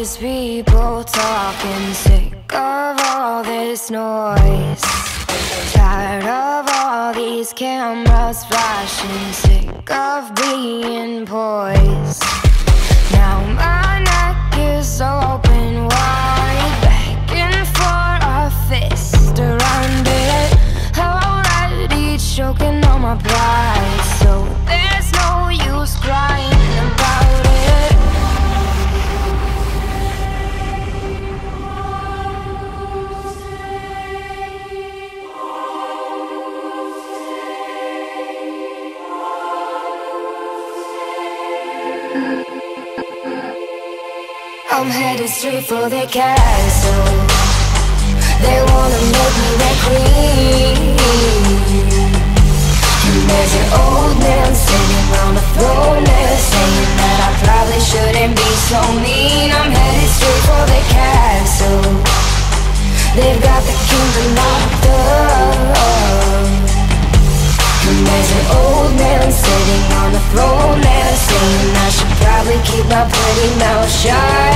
these people talking, sick of all this noise. Tired of all these cameras flashing, sick of being poised. Now my neck is open wide, begging for a fist around it. Already choking on my pride, so I'm headed straight for the castle. They wanna make me their queen. And there's an old man sitting on the throne there saying that I probably shouldn't be so mean. I'm headed straight for the castle. They've got the kingdom locked keep my pretty mouth shut.